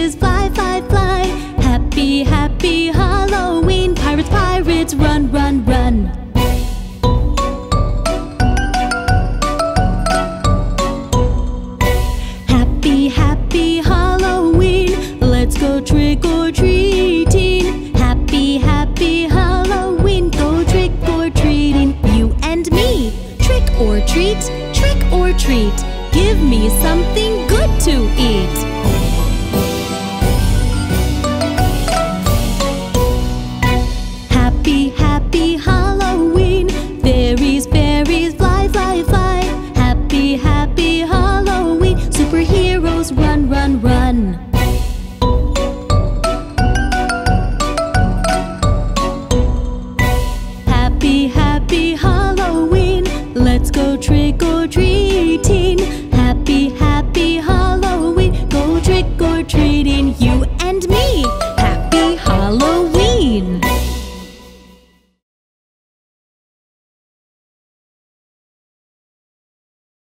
voices fly, fly, fly. Happy, happy Halloween. Pirates, pirates, run, run, run. Happy, happy Halloween. Let's go trick or treating. Happy, happy Halloween. Go trick or treating. You and me. Trick or treat, trick or treat. Give me something good to Happy, Halloween. Superheroes, run, run, run.